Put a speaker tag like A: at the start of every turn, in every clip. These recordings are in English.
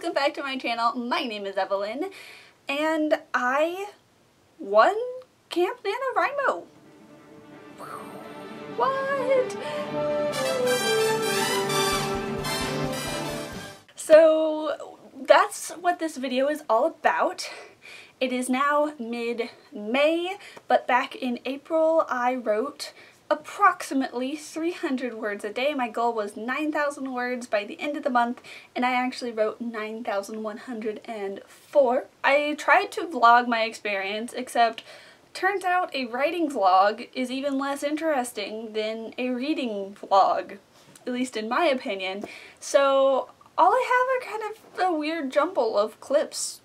A: welcome back to my channel. My name is Evalyn and I won Camp NaNoWriMo. What? So that's what this video is all about. It is now mid-May, but back in April I wrote approximately 300 words a day. My goal was 9,000 words by the end of the month, and I actually wrote 9,104. I tried to vlog my experience, except turns out a writing vlog is even less interesting than a reading vlog, at least in my opinion. So all I have are kind of a weird jumble of clips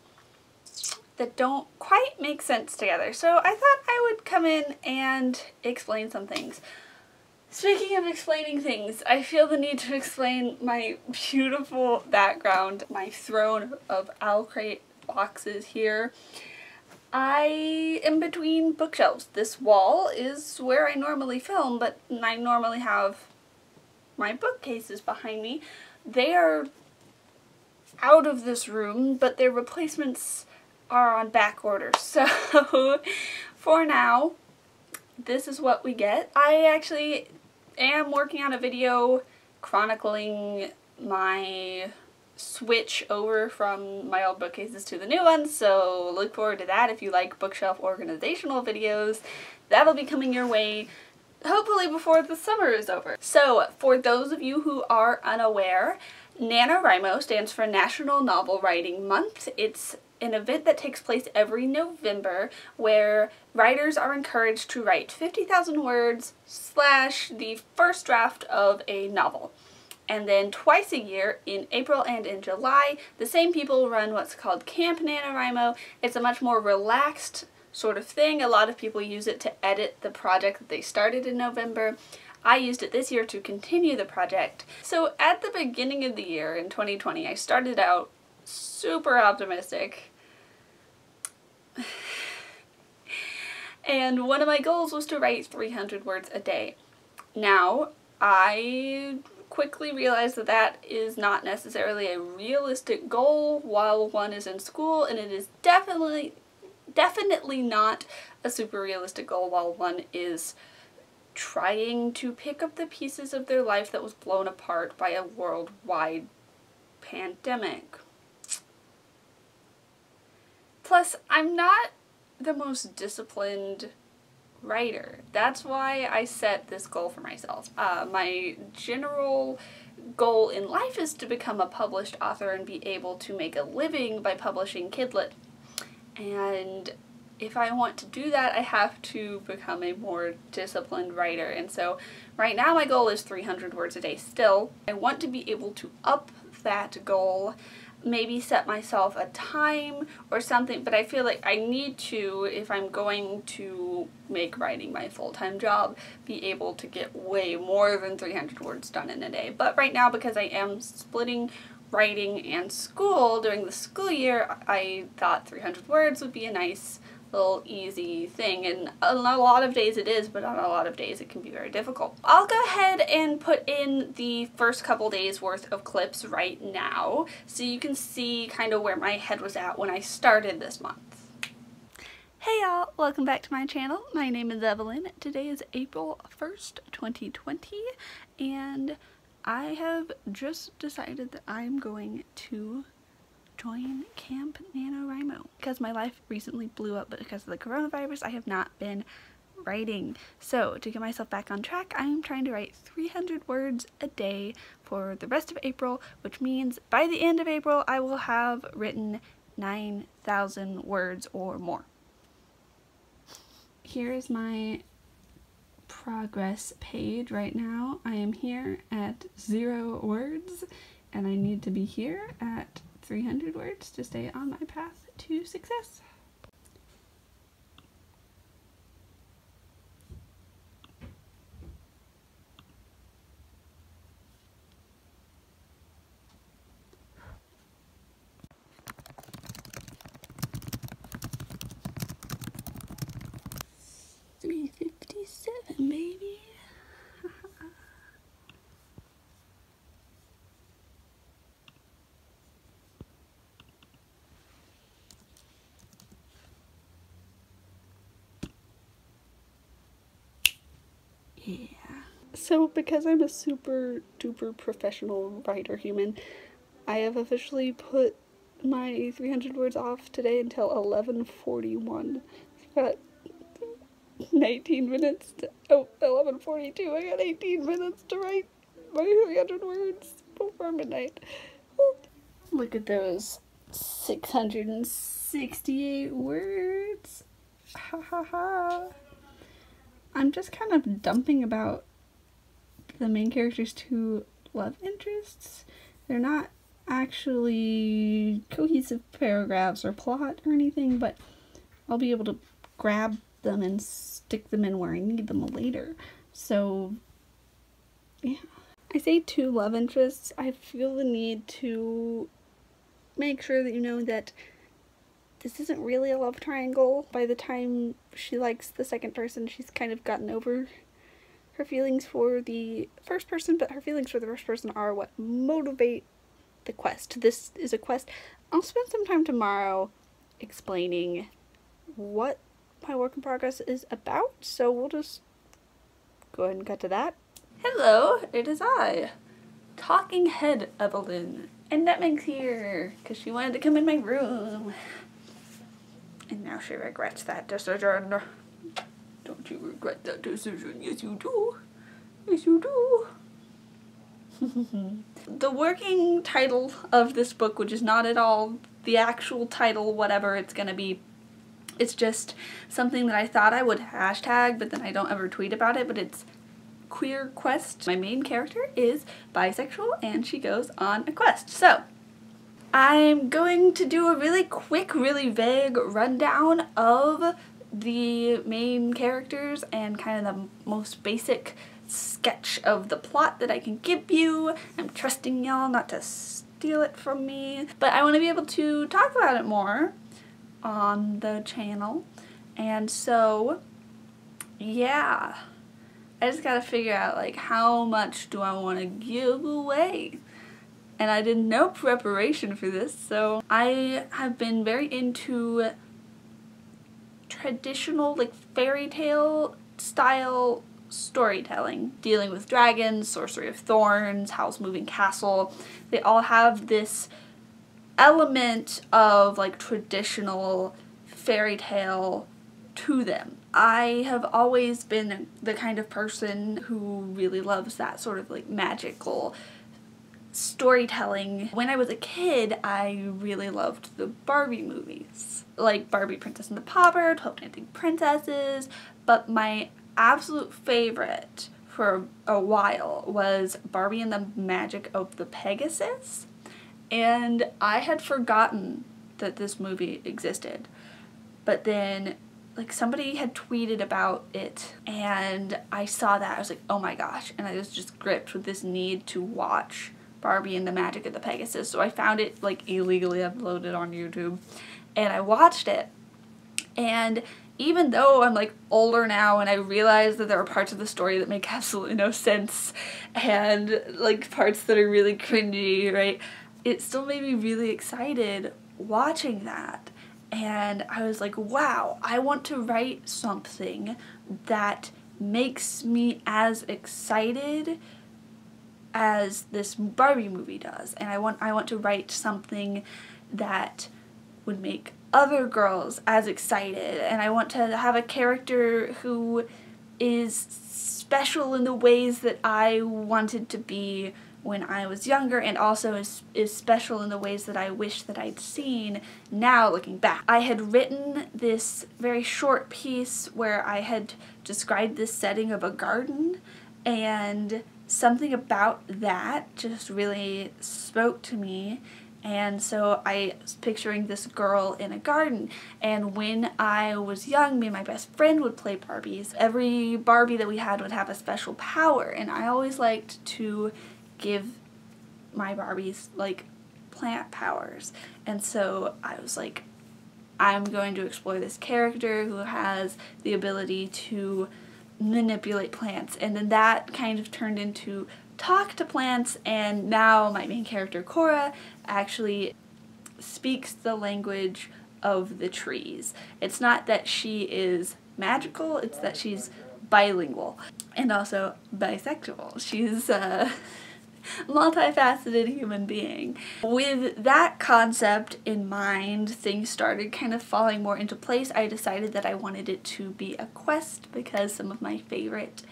A: that don't quite make sense together. So I thought I would come in and explain some things. Speaking of explaining things, I feel the need to explain my beautiful background, my throne of Owlcrate boxes here. I am between bookshelves. This wall is where I normally film, but I normally have my bookcases behind me. They are out of this room, but their replacements are on back order. So for now, this is what we get. I actually am working on a video chronicling my switch over from my old bookcases to the new ones, so look forward to that if you like bookshelf organizational videos. That'll be coming your way hopefully before the summer is over. So for those of you who are unaware, NaNoWriMo stands for National Novel Writing Month. It's an event that takes place every November where writers are encouraged to write 50,000 words slash the first draft of a novel. And then twice a year, in April and in July, the same people run what's called Camp NaNoWriMo. It's a much more relaxed sort of thing. A lot of people use it to edit the project that they started in November. I used it this year to continue the project. So at the beginning of the year in 2020, I started out super optimistic. and one of my goals was to write 300 words a day. Now, I quickly realized that that is not necessarily a realistic goal while one is in school and it is definitely definitely not a super realistic goal while one is trying to pick up the pieces of their life that was blown apart by a worldwide pandemic. Plus, I'm not the most disciplined writer. That's why I set this goal for myself. Uh, my general goal in life is to become a published author and be able to make a living by publishing Kidlit. And if I want to do that, I have to become a more disciplined writer. And so right now my goal is 300 words a day still. I want to be able to up that goal maybe set myself a time or something, but I feel like I need to, if I'm going to make writing my full-time job, be able to get way more than 300 words done in a day. But right now, because I am splitting writing and school during the school year, I thought 300 words would be a nice little easy thing and on a lot of days it is but on a lot of days it can be very difficult. I'll go ahead and put in the first couple days worth of clips right now so you can see kind of where my head was at when I started this month. Hey y'all, welcome back to my channel. My name is Evalyn. Today is April 1st, 2020 and I have just decided that I'm going to join Camp NaNoWriMo. Because my life recently blew up because of the coronavirus, I have not been writing. So to get myself back on track, I am trying to write 300 words a day for the rest of April, which means by the end of April, I will have written 9,000 words or more. Here is my progress page right now. I am here at zero words and I need to be here at 300 words to stay on my path to success. Three fifty seven, baby. So because I'm a super duper professional writer human, I have officially put my 300 words off today until 11:41. I've got 19 minutes to oh 11:42. I got 18 minutes to write my 300 words before midnight. Look at those 668 words. Ha ha ha. I'm just kind of dumping about the main character's two love interests. They're not actually cohesive paragraphs or plot or anything, but I'll be able to grab them and stick them in where I need them later. So, yeah. I say two love interests. I feel the need to make sure that you know that this isn't really a love triangle. By the time she likes the second person, she's kind of gotten over her feelings for the first person, but her feelings for the first person are what motivate the quest. This is a quest. I'll spend some time tomorrow explaining what my work in progress is about, so we'll just go ahead and cut to that. Hello, it is I, Talking Head Evalyn, and Netming's here, because she wanted to come in my room. And now she regrets that decision. Don't you regret that decision? Yes, you do. Yes, you do. the working title of this book, which is not at all the actual title, whatever it's gonna be, it's just something that I thought I would hashtag, but then I don't ever tweet about it, but it's Queer Quest. My main character is bisexual and she goes on a quest. So, I'm going to do a really quick, really vague rundown of the main characters and kind of the most basic sketch of the plot that I can give you. I'm trusting y'all not to steal it from me, but I want to be able to talk about it more on the channel. And so, yeah, I just gotta figure out like how much do I want to give away and I did no preparation for this, so I have been very into traditional, like, fairy tale style storytelling, dealing with dragons, Sorcery of Thorns, Howl's Moving Castle. They all have this element of, like, traditional fairy tale to them. I have always been the kind of person who really loves that sort of like magical storytelling. When I was a kid, I really loved the Barbie movies, like Barbie Princess and the Pauper, 12 Dancing Princesses, but my absolute favorite for a while was Barbie and the Magic of the Pegasus, and I had forgotten that this movie existed. But then like somebody had tweeted about it and I saw that. I was like oh my gosh. And I was just gripped with this need to watch Barbie and the Magic of the Pegasus. So I found it like illegally uploaded on YouTube and I watched it. And even though I'm like older now and I realize that there are parts of the story that make absolutely no sense and like parts that are really cringy, right? It still made me really excited watching that. And I was like, wow, I want to write something that makes me as excited as this Barbie movie does and I want I want to write something that would make other girls as excited and I want to have a character who is special in the ways that I wanted to be when I was younger and also is, is special in the ways that I wish that I'd seen now looking back. I had written this very short piece where I had described this setting of a garden and something about that just really spoke to me and so I was picturing this girl in a garden. And when I was young, me and my best friend would play Barbies. Every Barbie that we had would have a special power. And I always liked to give my Barbies like plant powers. And so I was like, I'm going to explore this character who has the ability to manipulate plants and then that kind of turned into talk to plants and now my main character Cora actually speaks the language of the trees. It's not that she is magical, it's that she's bilingual. and also bisexual. She's a multifaceted human being. With that concept in mind, things started kind of falling more into place. I decided that I wanted it to be a quest because some of my favorite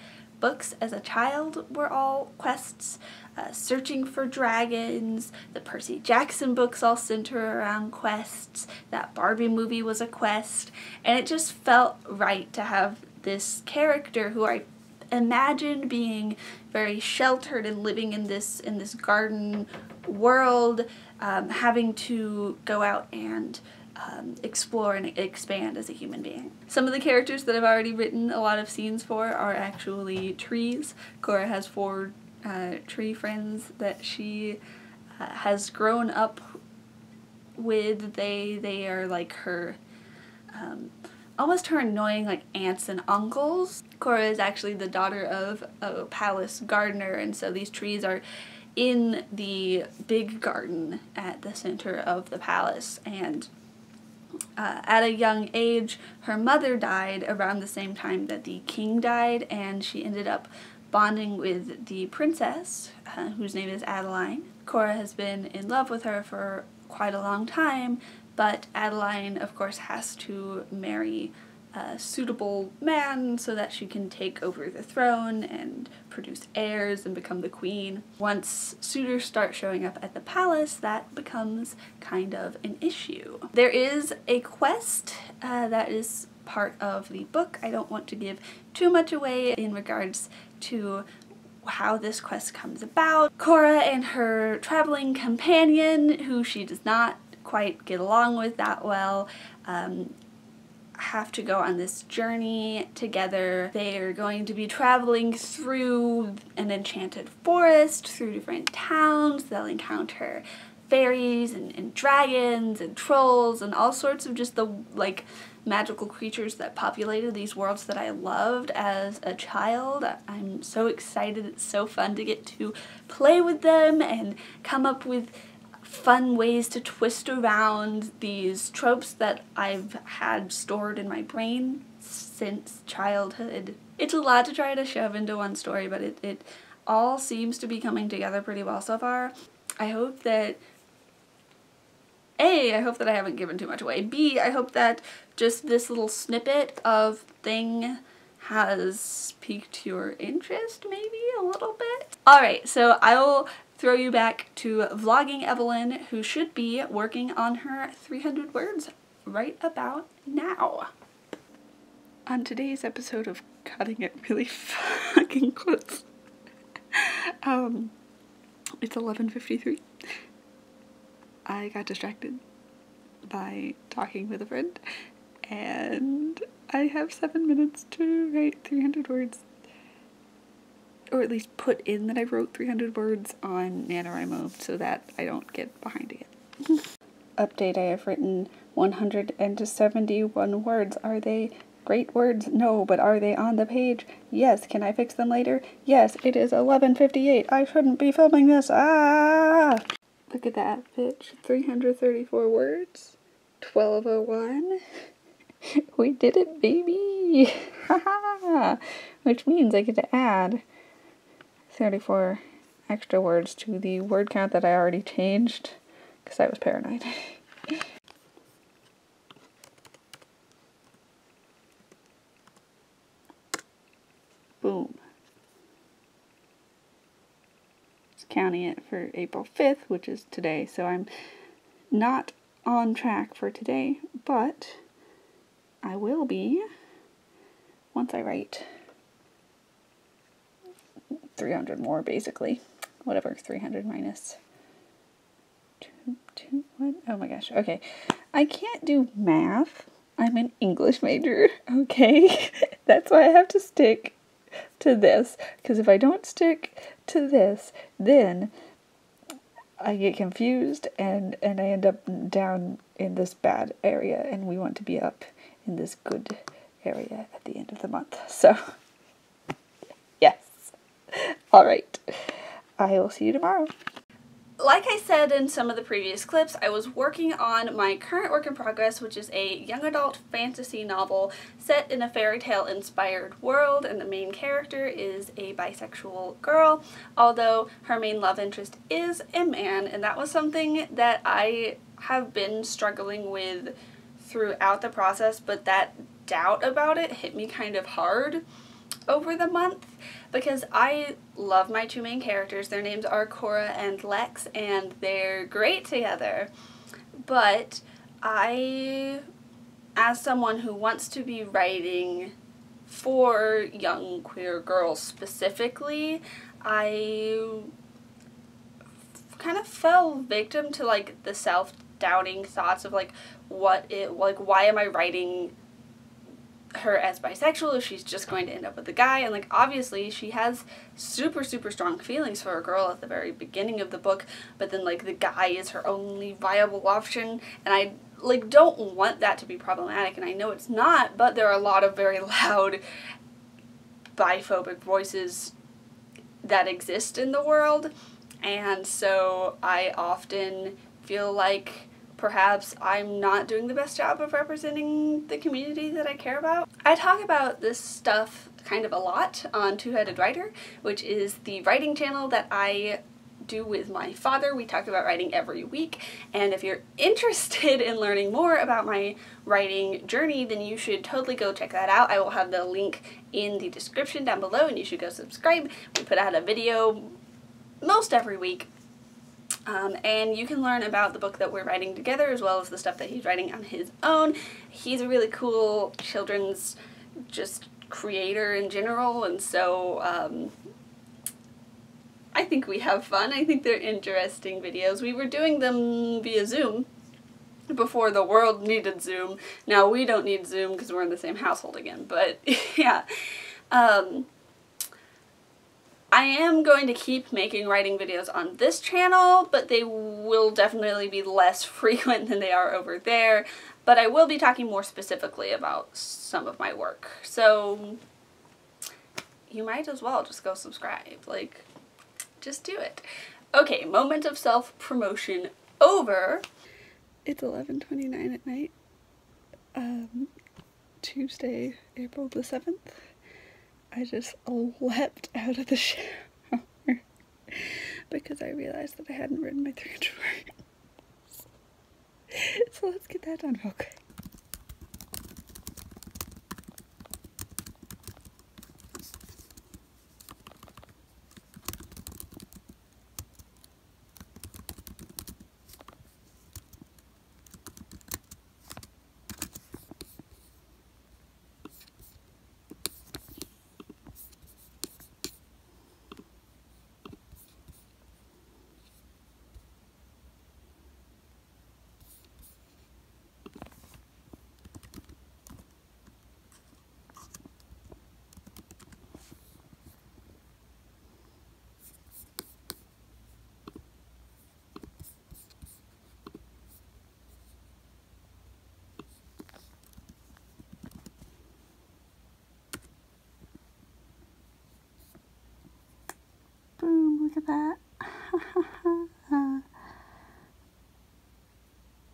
A: books as a child were all quests. Uh, Searching for Dragons, the Percy Jackson books all center around quests, that Barbie movie was a quest, and it just felt right to have this character who I imagined being very sheltered and living in this in this garden world, um, having to go out and um, explore and expand as a human being. Some of the characters that I've already written a lot of scenes for are actually trees. Cora has four uh, tree friends that she uh, has grown up with. They they are like her, um, almost her annoying like aunts and uncles. Cora is actually the daughter of a palace gardener, and so these trees are in the big garden at the center of the palace and uh, at a young age, her mother died around the same time that the king died, and she ended up bonding with the princess, uh, whose name is Adeline. Cora has been in love with her for quite a long time, but Adeline, of course, has to marry a suitable man so that she can take over the throne and produce heirs and become the queen. Once suitors start showing up at the palace, that becomes kind of an issue. There is a quest uh, that is part of the book. I don't want to give too much away in regards to how this quest comes about. Cora and her traveling companion, who she does not quite get along with that well, um, have to go on this journey together. They are going to be traveling through an enchanted forest, through different towns. They'll encounter fairies and, and dragons and trolls and all sorts of just the like magical creatures that populated these worlds that I loved as a child. I'm so excited. It's so fun to get to play with them and come up with fun ways to twist around these tropes that I've had stored in my brain since childhood. It's a lot to try to shove into one story, but it, it all seems to be coming together pretty well so far. I hope that a, I hope that I haven't given too much away. B, I hope that just this little snippet of thing has piqued your interest maybe a little bit. Alright, so I will throw you back to vlogging Evalyn, who should be working on her 300 words right about now. On today's episode of Cutting It Really Fucking Close, um, it's 11.53. I got distracted by talking with a friend, and I have seven minutes to write 300 words or at least put in that I wrote 300 words on NaNoWriMo so that I don't get behind again. Update, I have written 171 words. Are they great words? No, but are they on the page? Yes. Can I fix them later? Yes, it is 11.58. I shouldn't be filming this. Ah! Look at that, bitch. 334 words. 1201. we did it, baby! Haha! Which means I get to add 34 extra words to the word count that I already changed because I was paranoid. Boom. Just counting it for April 5th, which is today, so I'm not on track for today, but I will be once I write 300 more basically. Whatever, 300 minus two, two, one. Oh my gosh, okay. I can't do math. I'm an English major, okay? That's why I have to stick to this. Because if I don't stick to this, then I get confused and, and I end up down in this bad area and we want to be up in this good area at the end of the month. So All right. I will see you tomorrow. like I said in some of the previous clips, I was working on my current work in progress, which is a young adult fantasy novel set in a fairy tale inspired world, and the main character is a bisexual girl, although her main love interest is a man, and that was something that I have been struggling with throughout the process, but that doubt about it hit me kind of hard over the month because I love my two main characters. Their names are Cora and Lex and they're great together. But I, as someone who wants to be writing for young queer girls specifically, I kind of fell victim to like the self-doubting thoughts of like what it like why am I writing her as bisexual if she's just going to end up with a guy and like obviously she has super super strong feelings for a girl at the very beginning of the book but then like the guy is her only viable option and I like don't want that to be problematic and I know it's not but there are a lot of very loud biphobic voices that exist in the world and so I often feel like perhaps I'm not doing the best job of representing the community that I care about. I talk about this stuff kind of a lot on Two Headed Writer, which is the writing channel that I do with my father. We talk about writing every week, and if you're interested in learning more about my writing journey, then you should totally go check that out. I will have the link in the description down below, and you should go subscribe. We put out a video most every week um, and you can learn about the book that we're writing together as well as the stuff that he's writing on his own. He's a really cool children's just creator in general and so um, I think we have fun. I think they're interesting videos. We were doing them via Zoom before the world needed Zoom. Now we don't need Zoom because we're in the same household again, but yeah. Um, I am going to keep making writing videos on this channel, but they will definitely be less frequent than they are over there. But I will be talking more specifically about some of my work. So you might as well just go subscribe. Like, just do it. Okay, moment of self-promotion over. It's 11.29 at night. Um, Tuesday, April the 7th. I just leapt out of the shower because I realized that I hadn't written my 300 words. so let's get that done real quick. look at that.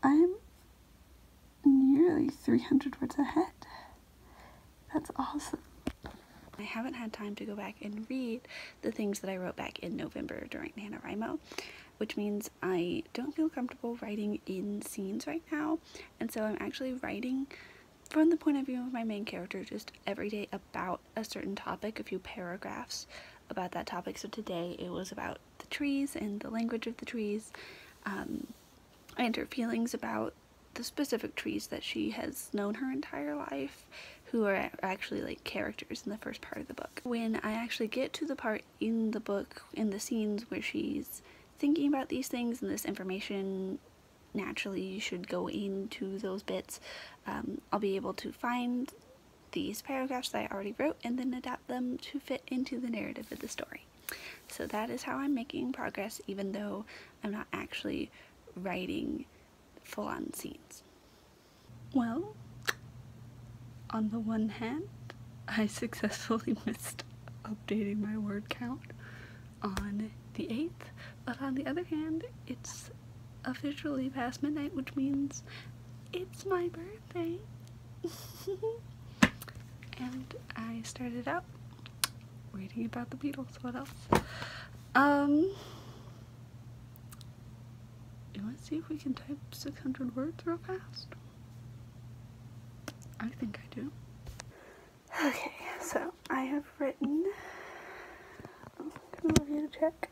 A: I'm nearly 300 words ahead. That's awesome. I haven't had time to go back and read the things that I wrote back in November during NaNoWriMo, which means I don't feel comfortable writing in scenes right now, and so I'm actually writing from the point of view of my main character just every day about a certain topic, a few paragraphs about that topic. So today it was about the trees and the language of the trees um, and her feelings about the specific trees that she has known her entire life who are actually like characters in the first part of the book. When I actually get to the part in the book, in the scenes where she's thinking about these things and this information naturally should go into those bits, um, I'll be able to find these paragraphs that I already wrote and then adapt them to fit into the narrative of the story. So that is how I'm making progress even though I'm not actually writing full-on scenes. Well, on the one hand, I successfully missed updating my word count on the 8th But on the other hand, it's officially past midnight, which means it's my birthday. and I started out reading about the Beatles. What else? Um, you to see if we can type 600 words real fast? I think I do. Okay, so I have written, I'm gonna review to check,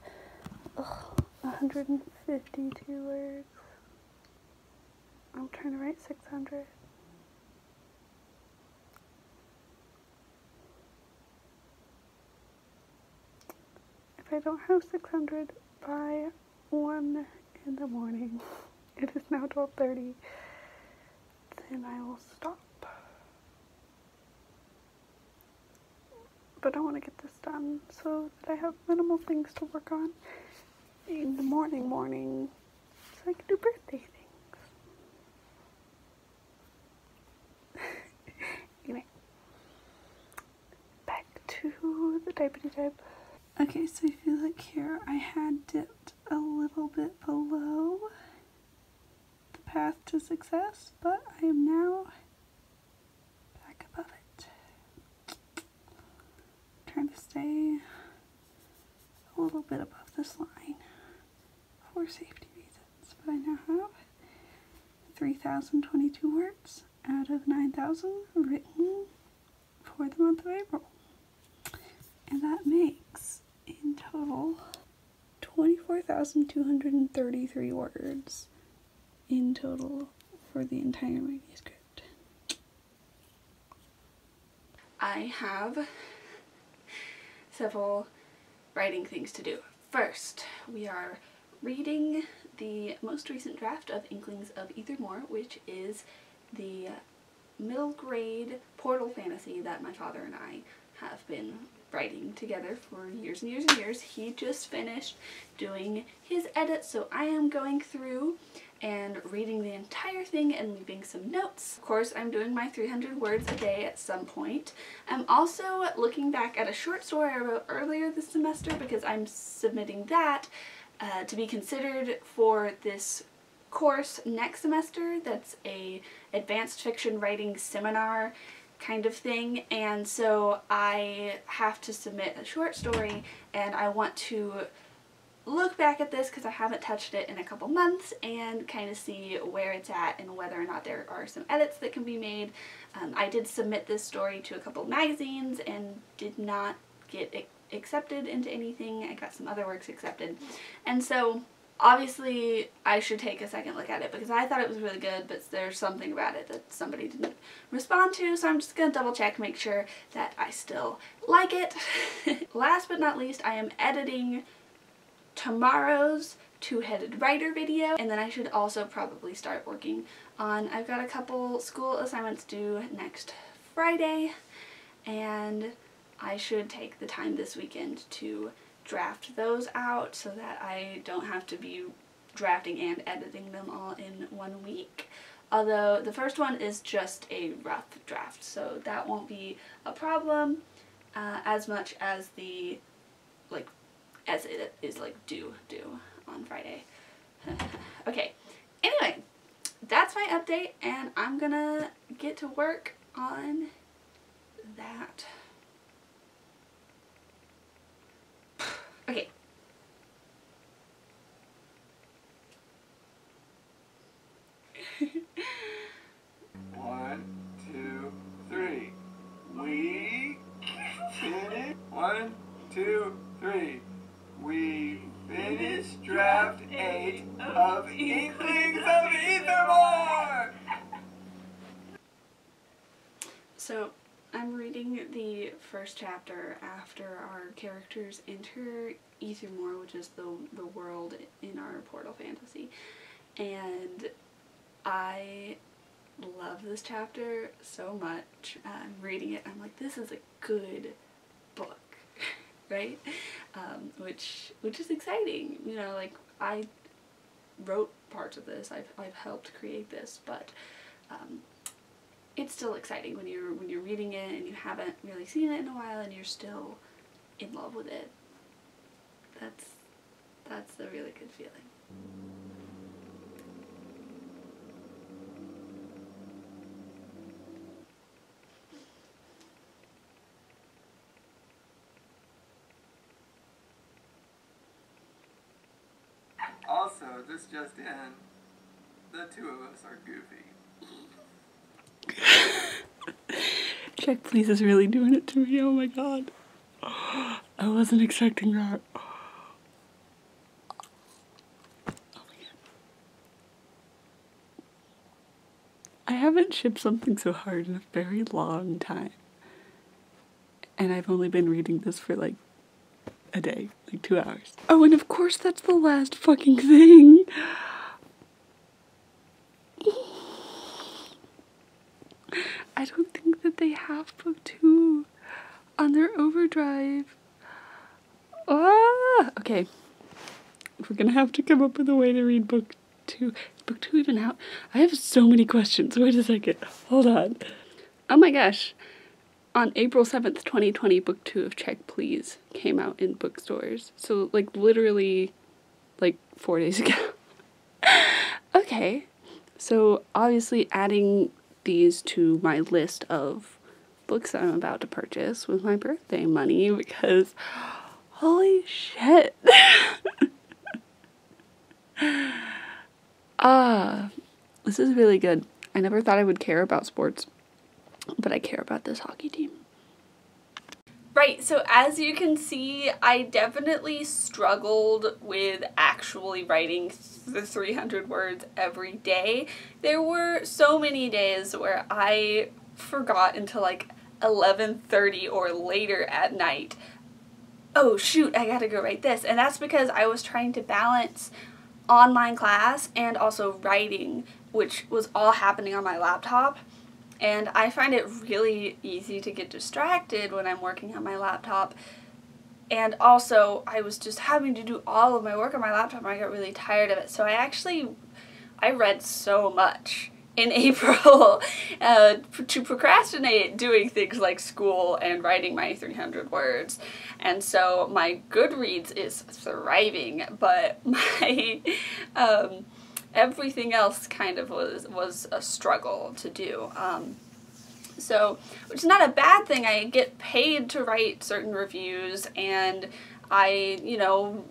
A: ugh, 152 words. I'm trying to write 600. If I don't have 600 by 1 in the morning, it is now 12.30, then I will stop. But I want to get this done so that I have minimal things to work on in the morning morning so I can do birthday things. anyway, back to the typity type. Okay, so if you look here, I had dipped a little bit below the path to success, but I am now back above it. trying to stay a little bit above this line for safety reasons, but I now have 3,022 words out of 9,000 written for the month of April. And that makes, in total, 24,233 words in total for the entire manuscript. I have several writing things to do. First, we are reading the most recent draft of Inklings of Ethermore, which is the middle grade portal fantasy that my father and I have been writing together for years and years and years. He just finished doing his edit, so I am going through and reading the entire thing and leaving some notes. Of course, I'm doing my 300 words a day at some point. I'm also looking back at a short story I wrote earlier this semester because I'm submitting that uh, to be considered for this course next semester that's a advanced fiction writing seminar kind of thing and so I have to submit a short story and I want to look back at this because I haven't touched it in a couple months and kind of see where it's at and whether or not there are some edits that can be made. Um, I did submit this story to a couple magazines and did not get accepted into anything. I got some other works accepted and so obviously I should take a second look at it because I thought it was really good but there's something about it that somebody didn't respond to so I'm just going to double check make sure that I still like it. Last but not least I am editing tomorrow's two-headed writer video and then I should also probably start working on I've got a couple school assignments due next Friday and I should take the time this weekend to draft those out so that I don't have to be drafting and editing them all in one week. Although the first one is just a rough draft, so that won't be a problem uh, as much as the, like, as it is like due, due on Friday. okay, anyway, that's my update and I'm gonna get to work on that. Okay.
B: One, two, three. We finished. One, two, three. We finished draft eight of Inklings of Ethermoor!
A: So, I'm reading the first chapter after our characters enter Ethermoor, which is the, the world in our Portal Fantasy. And I love this chapter so much. I'm reading it, I'm like, this is a good book, right? Um, which, which is exciting. You know, like, I wrote parts of this, I've, I've helped create this, but um, it's still exciting when you're when you're reading it and you haven't really seen it in a while and you're still in love with it. That's That's a really good feeling.
B: Also, this just in, the two of us are goofy.
C: Check please is really doing it to me. Oh my god. I wasn't expecting that. Oh my god. I haven't shipped something so hard in a very long time. And I've only been reading this for like a day, like two hours. Oh, and of course that's the last fucking thing. I don't think that they have book two on overdrive. Ah, okay. We're gonna have to come up with a way to read book two. Is book two even out? I have so many questions. Wait a second. Hold on. Oh my gosh. On April 7th, 2020, book two of Check Please came out in bookstores. So, like, literally, like, four days ago. okay. So, obviously, adding these to my list of books that I'm about to purchase with my birthday money because holy shit. Ah, this is really good. I never thought I would care about sports, but I care about this hockey team.
A: Right, so as you can see, I definitely struggled with actually writing the 300 words every day. There were so many days where I forgot until like 11.30 or later at night. Oh shoot, I gotta go write this. And that's because I was trying to balance online class and also writing, which was all happening on my laptop. And I find it really easy to get distracted when I'm working on my laptop. And also, I was just having to do all of my work on my laptop and I got really tired of it. So I actually, I read so much in April uh, to procrastinate doing things like school and writing my 300 words. And so my Goodreads is thriving, but my um, everything else kind of was, was a struggle to do. Um, so, which is not a bad thing. I get paid to write certain reviews and I, you know,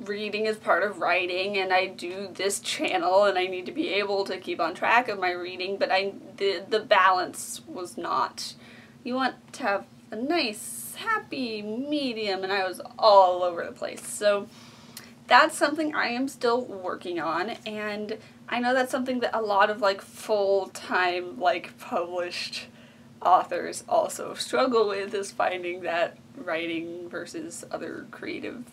A: reading is part of writing and I do this channel and I need to be able to keep on track of my reading, but I the the balance was not. You want to have a nice happy medium and I was all over the place. So that's something I am still working on and I know that's something that a lot of like full-time like published authors also struggle with is finding that writing versus other creative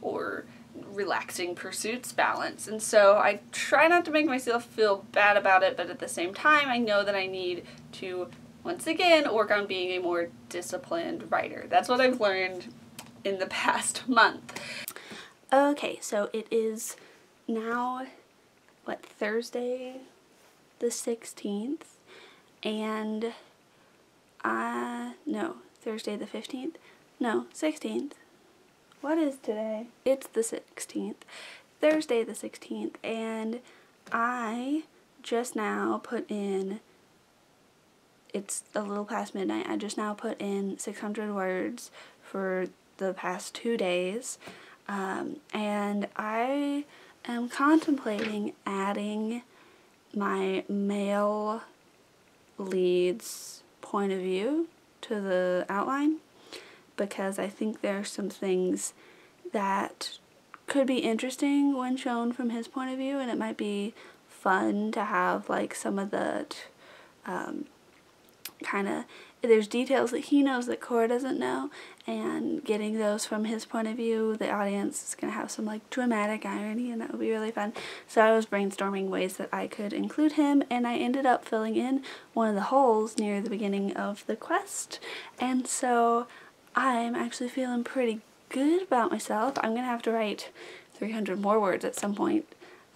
A: or relaxing pursuits balance. And so I try not to make myself feel bad about it, but at the same time, I know that I need to, once again, work on being a more disciplined writer. That's what I've learned in the past month. Okay, so it is now, what, Thursday the 16th, and I, no, Thursday the 15th? No, 16th. What is today? It's the 16th. Thursday the 16th, and I just now put in, it's a little past midnight, I just now put in 600 words for the past two days, um, and I am contemplating adding my male lead's point of view to the outline because I think there are some things that could be interesting when shown from his point of view and it might be fun to have like some of the um, kind of there's details that he knows that Cora doesn't know and getting those from his point of view the audience is going to have some like dramatic irony and that would be really fun. So I was brainstorming ways that I could include him and I ended up filling in one of the holes near the beginning of the quest. And so I'm actually feeling pretty good about myself. I'm going to have to write 300 more words at some point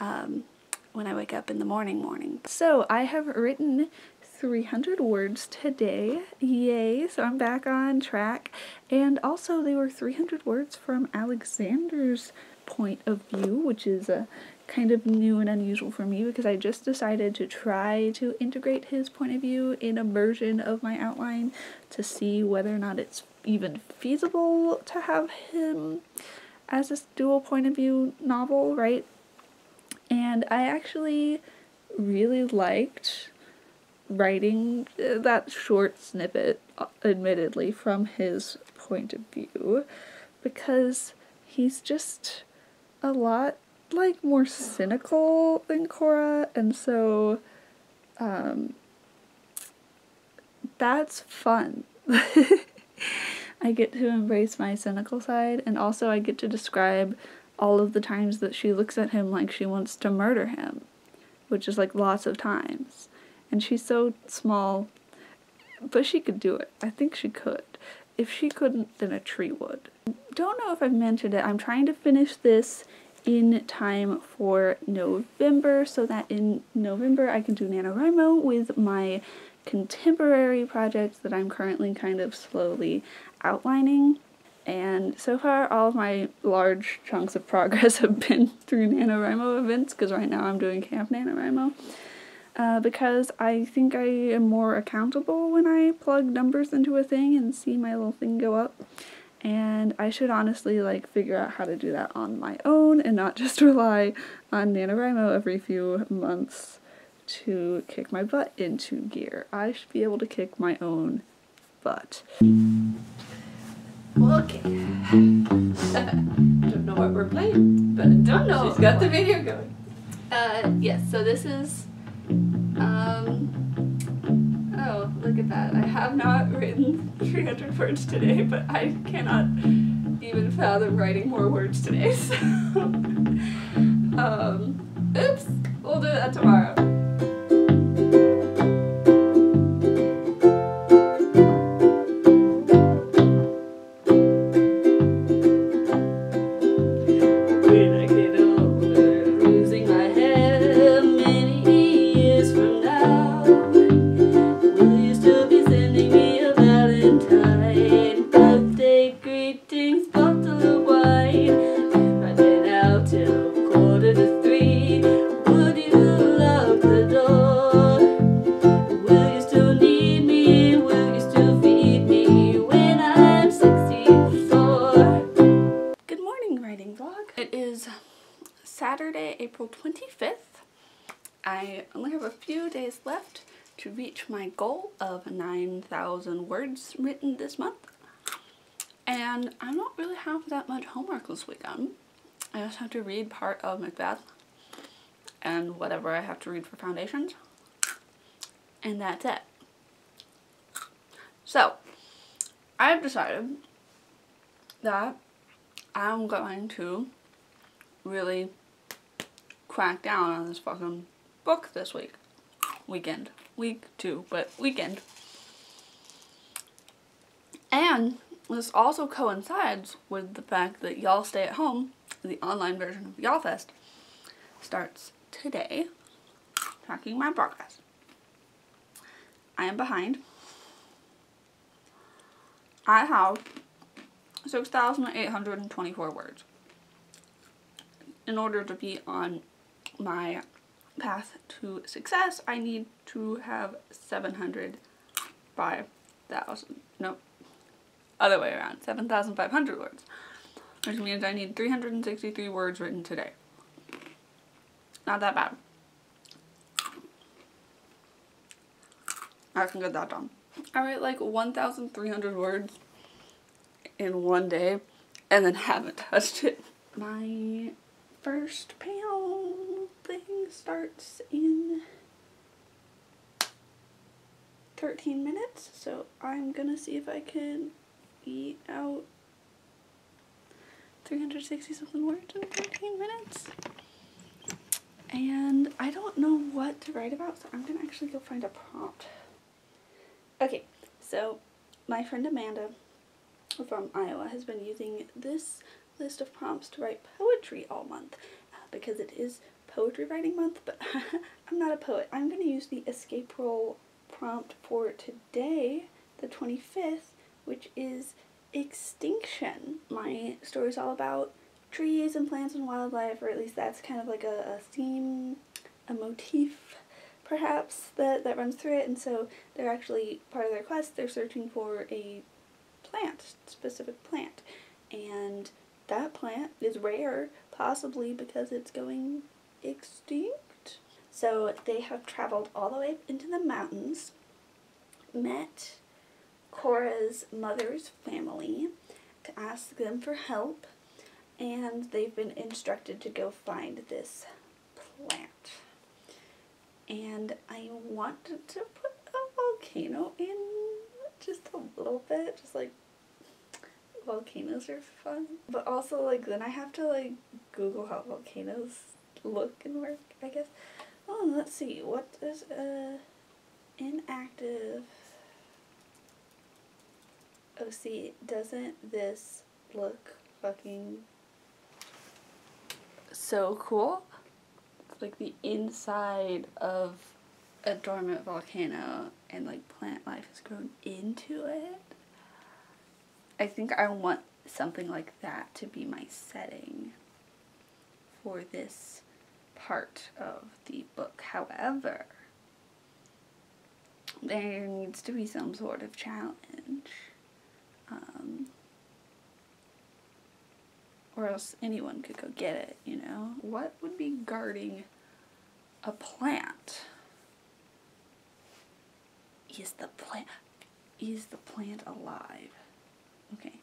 A: um, when I wake up in the morning morning. So I have written 300 words today. Yay! So I'm back on track. And also they were 300 words from Alexander's point of view, which is uh, kind of new and unusual for me because I just decided to try to integrate his point of view in a version of my outline to see whether or not it's even feasible to have him as this dual point of view novel, right? And I actually really liked writing uh, that short snippet, admittedly, from his point of view, because he's just a lot like more cynical than Cora, and so um, that's fun. I get to embrace my cynical side, and also I get to describe all of the times that she looks at him like she wants to murder him, which is like lots of times. And she's so small, but she could do it. I think she could. If she couldn't, then a tree would. Don't know if I've mentioned it. I'm trying to finish this in time for November so that in November I can do NaNoWriMo with my contemporary projects that I'm currently kind of slowly outlining. And so far, all of my large chunks of progress have been through NaNoWriMo events because right now I'm doing Camp NaNoWriMo. Uh, because I think I am more accountable when I plug numbers into a thing and see my little thing go up. And I should honestly like figure out how to do that on my own and not just rely on NaNoWriMo every few months to kick my butt into gear. I should be able to kick my own butt.
C: Okay. don't know what we're playing, but I
A: Don't know.
C: she's got the video going.
A: Uh, yes, so this is, um, oh, look at that. I have not written 300 words today, but I cannot even fathom writing more words today, so, um, oops, we'll do that tomorrow. When of 9,000 words written this month. And I don't really have that much homework this weekend. I just have to read part of Macbeth and whatever I have to read for foundations. And that's it. So, I've decided that I'm going to really crack down on this fucking book this week. Weekend. Week two, but weekend. And this also coincides with the fact that Y'all Stay at Home, the online version of Y'all Fest, starts today. Tracking my progress. I am behind. I have 6,824 words. In order to be on my path to success, I need to have 705,000. No, Other way around. 7,500 words. Which means I need 363 words written today. Not that bad. I can get that done. I write like 1,300 words in one day and then haven't touched it. My first panel starts in 13 minutes, so I'm gonna see if I can eat out 360 something words in 13 minutes. And I don't know what to write about, so I'm gonna actually go find a prompt. Okay, so my friend Amanda from Iowa has been using this list of prompts to write poetry all month uh, because it is poetry writing month, but I'm not a poet. I'm going to use the escape roll prompt for today, the 25th, which is extinction. My story is all about trees and plants and wildlife, or at least that's kind of like a, a theme, a motif perhaps that, that runs through it and so they're actually part of their quest they're searching for a plant specific plant and that plant is rare possibly because it's going extinct so they have traveled all the way into the mountains met Cora's mother's family to ask them for help and they've been instructed to go find this plant and I wanted to put a volcano in just a little bit, just like volcanoes are fun. But also like then I have to like Google how volcanoes look and work, I guess. Oh, let's see, what is a inactive Oh see, doesn't this look fucking so cool? It's like the inside of a dormant volcano and like plant life has grown into it. I think I want something like that to be my setting for this part of the book. However, there needs to be some sort of challenge. Um, or else anyone could go get it, you know? What would be guarding a plant? Is the plant is the plant alive? Okay.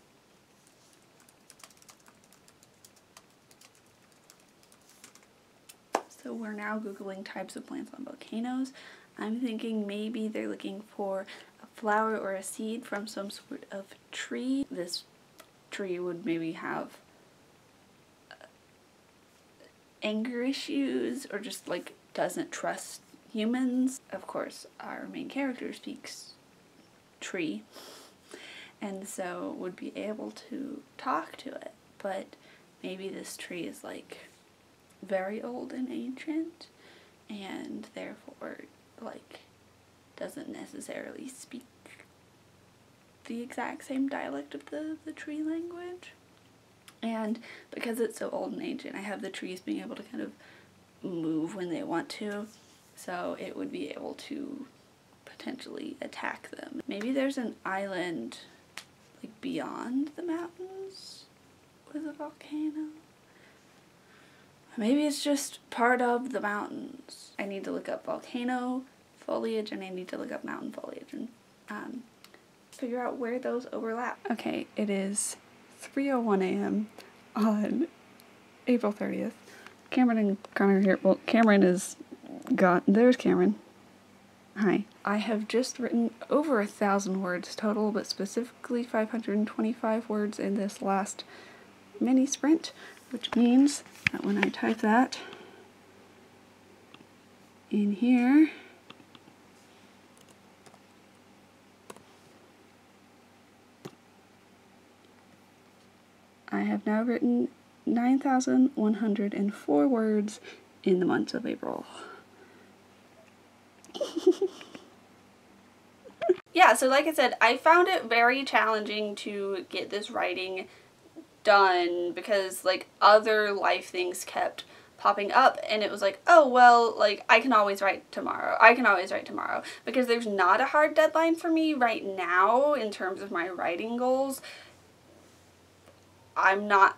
A: So we're now googling types of plants on volcanoes. I'm thinking maybe they're looking for a flower or a seed from some sort of tree. This tree would maybe have uh, anger issues or just like doesn't trust humans. Of course, our main character speaks tree and so would be able to talk to it, but maybe this tree is like very old and ancient and therefore like doesn't necessarily speak the exact same dialect of the, the tree language. And because it's so old and ancient, I have the trees being able to kind of move when they want to. So it would be able to potentially attack them. Maybe there's an island like beyond the mountains with a volcano. Maybe it's just part of the mountains. I need to look up volcano foliage and I need to look up mountain foliage and um, figure out where those overlap. Okay, it is 3.01 a.m. on April 30th. Cameron and Connor here. Well, Cameron is got. There's Cameron. Hi. I have just written over a thousand words total, but specifically 525 words in this last mini sprint, which means that when I type that in here, I have now written 9,104 words in the month of April. yeah, so like I said, I found it very challenging to get this writing done because like other life things kept popping up and it was like oh well like I can always write tomorrow. I can always write tomorrow. Because there's not a hard deadline for me right now in terms of my writing goals. I'm not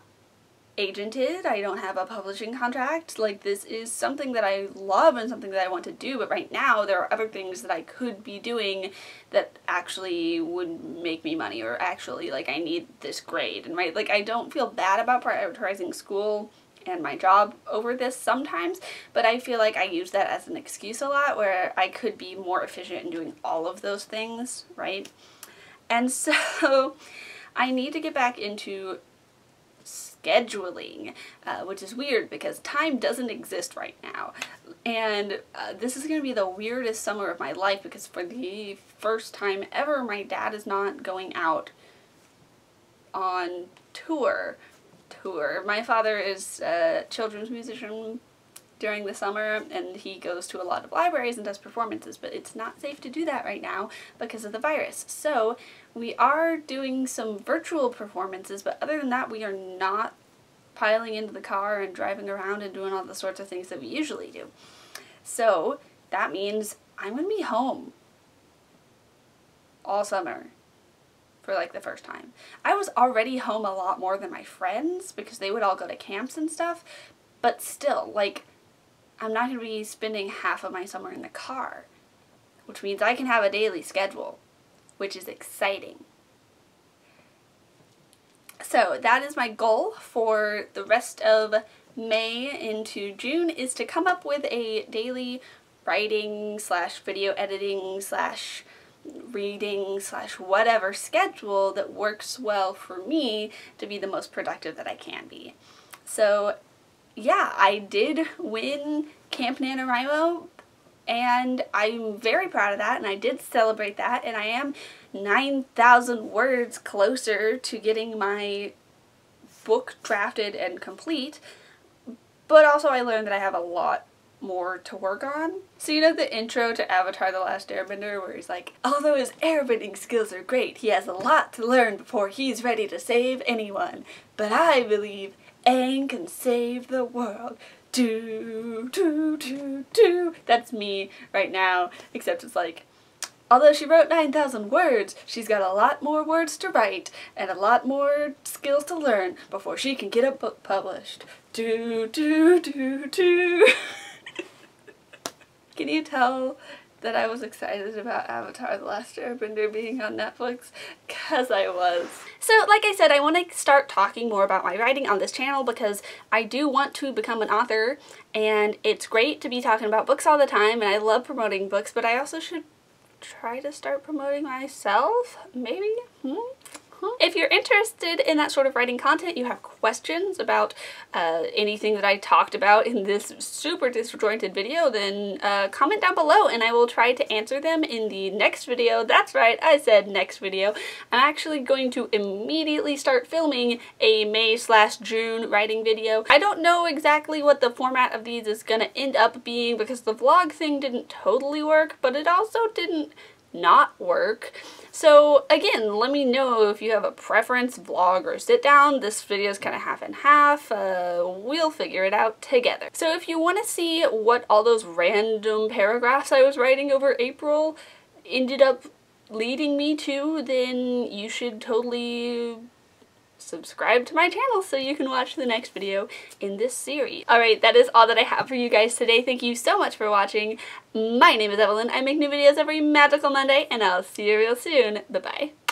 A: agented. I don't have a publishing contract. Like this is something that I love and something that I want to do, but right now there are other things that I could be doing that actually would make me money or actually like I need this grade. And right like I don't feel bad about prioritizing school and my job over this sometimes, but I feel like I use that as an excuse a lot where I could be more efficient in doing all of those things, right? And so I need to get back into scheduling, uh, which is weird because time doesn't exist right now. And uh, this is going to be the weirdest summer of my life because for the first time ever, my dad is not going out on tour. Tour. My father is a children's musician during the summer and he goes to a lot of libraries and does performances but it's not safe to do that right now because of the virus so we are doing some virtual performances but other than that we are not piling into the car and driving around and doing all the sorts of things that we usually do. So that means I'm going to be home all summer for like the first time. I was already home a lot more than my friends because they would all go to camps and stuff, but still, like, I'm not going to be spending half of my summer in the car, which means I can have a daily schedule, which is exciting. So that is my goal for the rest of May into June is to come up with a daily writing slash video editing slash reading slash whatever schedule that works well for me to be the most productive that I can be. So yeah, I did win Camp NaNoWriMo and I'm very proud of that and I did celebrate that and I am 9,000 words closer to getting my book drafted and complete but also I learned that I have a lot more to work on. So you know the intro to Avatar The Last Airbender where he's like, although his airbending skills are great, he has a lot to learn before he's ready to save anyone. But I believe Aang can save the world. Do, do, do, do. That's me right now, except it's like, although she wrote 9,000 words, she's got a lot more words to write and a lot more skills to learn before she can get a book published. Do, do, do, do. Can you tell that I was excited about Avatar The Last Airbender being on Netflix? Because I was. So like I said, I want to start talking more about my writing on this channel because I do want to become an author and it's great to be talking about books all the time and I love promoting books, but I also should try to start promoting myself, maybe? Hmm? If you're interested in that sort of writing content, you have questions about uh, anything that I talked about in this super disjointed video, then uh, comment down below and I will try to answer them in the next video. That's right, I said next video. I'm actually going to immediately start filming a May slash June writing video. I don't know exactly what the format of these is going to end up being because the vlog thing didn't totally work, but it also didn't not work. So again, let me know if you have a preference, vlog or sit down. This video is kind of half and half. Uh, we'll figure it out together. So if you want to see what all those random paragraphs I was writing over April ended up leading me to, then you should totally subscribe to my channel so you can watch the next video in this series. Alright, that is all that I have for you guys today. Thank you so much for watching. My name is Evalyn. I make new videos every magical Monday, and I'll see you real soon. Bye-bye.